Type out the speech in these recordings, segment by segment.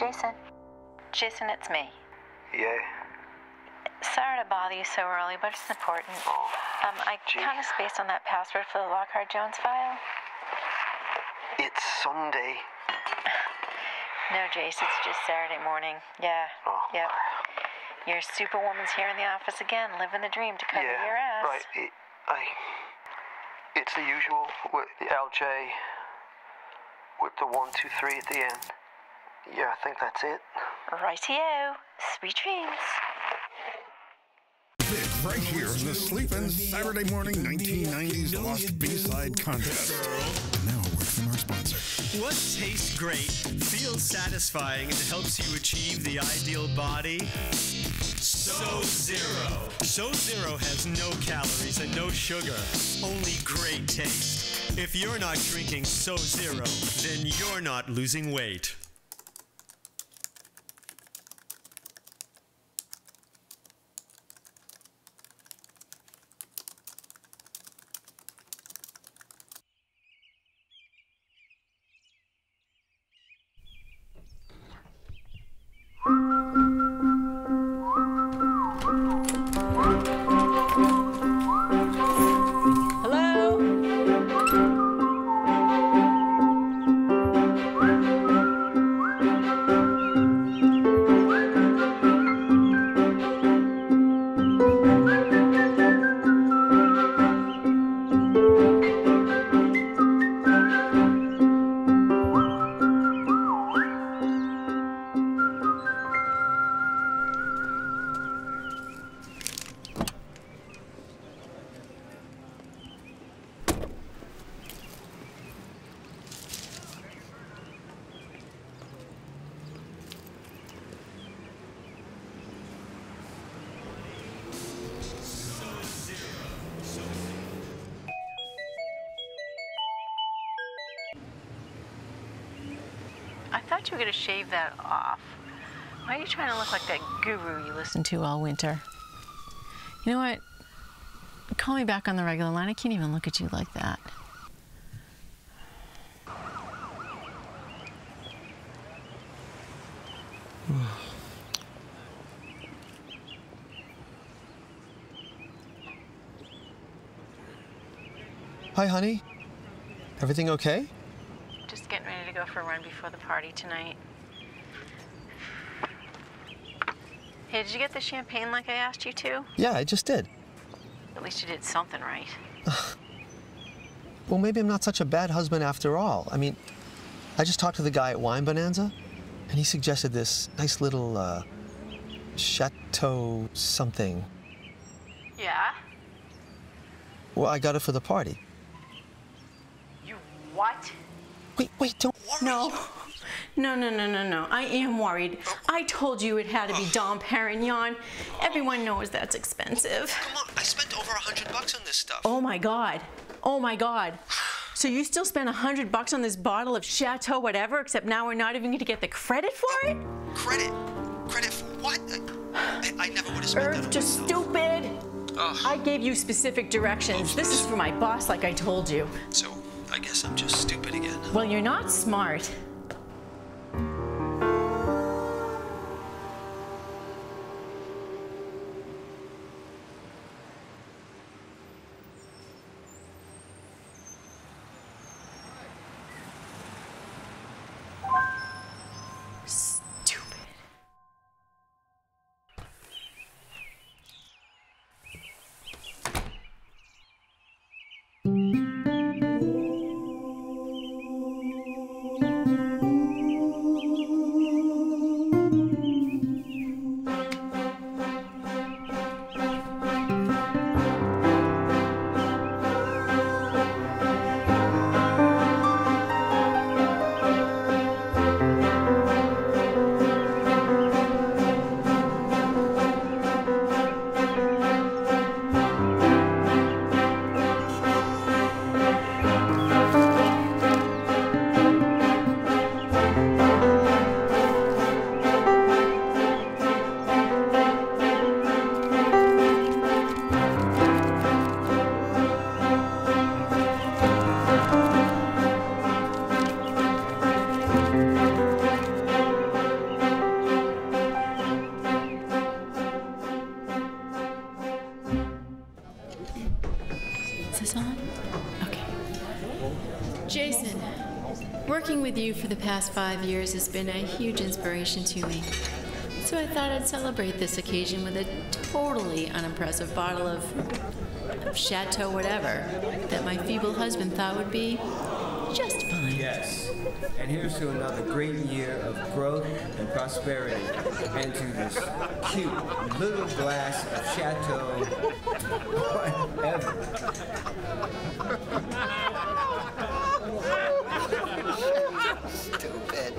Jason, Jason, it's me. Yeah. Sorry to bother you so early, but it's important. Um, I kind of spaced on that password for the Lockhart Jones file. It's Sunday. No, Jace, it's just Saturday morning. Yeah. Oh. Yep. Your superwoman's here in the office again, living the dream to cover yeah. your ass. Right. It, I. It's the usual with the LJ with the one, two, three at the end. Yeah, I think that's it. Rightio. Sweet dreams. Vic, right here in the Sleepin' Saturday Morning 1990s Lost B-Side Contest. And now a word from our sponsor. What tastes great, feels satisfying, and helps you achieve the ideal body? So Zero. So Zero has no calories and no sugar, only great taste. If you're not drinking So Zero, then you're not losing weight. I thought you were going to shave that off. Why are you trying to look like that guru you listened to all winter? You know what? Call me back on the regular line. I can't even look at you like that. Hi, honey. Everything okay? Just getting ready to go for a run before the party tonight. Hey, did you get the champagne like I asked you to? Yeah, I just did. At least you did something right. Well, maybe I'm not such a bad husband after all. I mean, I just talked to the guy at Wine Bonanza, and he suggested this nice little uh, chateau something. Yeah? Well, I got it for the party. You what? Wait, wait, don't worry. No. No, no, no, no, no. I am worried. I told you it had to be Dom Perignon. Everyone knows that's expensive. Come on, I spent over a hundred bucks on this stuff. Oh my God. Oh my God. So you still spent a hundred bucks on this bottle of Chateau whatever, except now we're not even going to get the credit for it? Credit? Credit for what? I, I, never would have spent that Irv, on just myself. stupid. Ugh. I gave you specific directions. Oh, this is for my boss, like I told you. So, I guess I'm just stupid again. Well, you're not smart. Working with you for the past five years has been a huge inspiration to me. So I thought I'd celebrate this occasion with a totally unimpressive bottle of, Chateau whatever that my feeble husband thought would be just fine. Yes. And here's to another great year of growth and prosperity. And to this cute little glass of Chateau whatever. Stupid.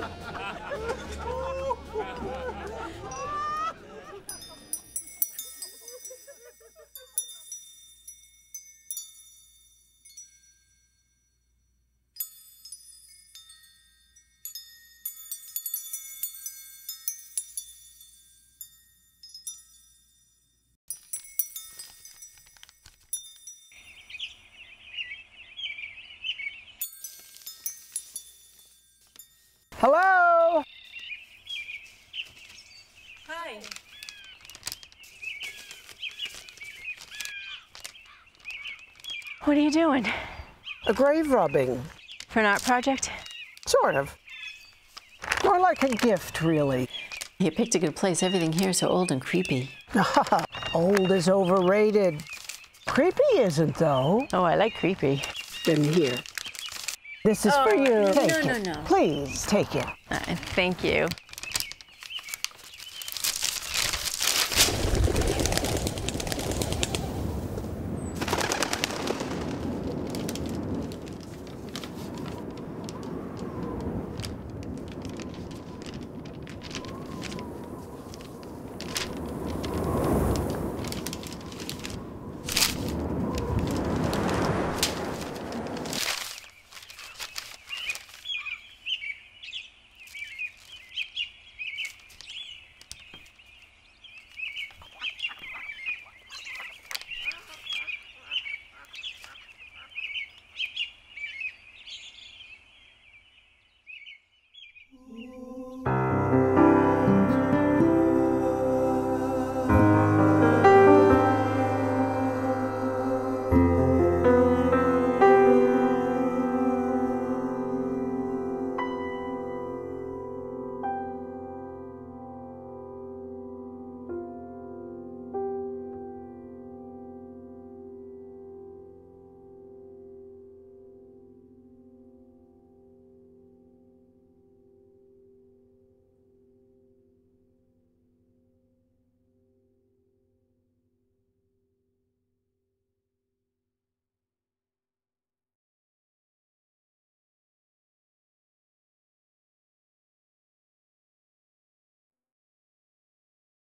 What are you doing? A grave rubbing. For an art project? Sort of. More like a gift, really. You picked a good place. Everything here is so old and creepy. Old is overrated. Creepy isn't, though. Oh, I like creepy. Then here. This is for Oh, you. no, Take no, it. no. Please take it. Uh, thank you.